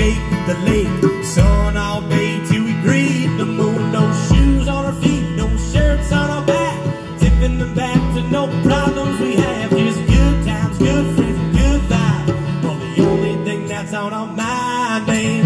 shake the lake. Sun all day till we greet the moon. No shoes on our feet, no shirts on our back. Tipping them back to no problems we have. Just good times, good friends, good vibes. Well, the only thing that's on our mind, man.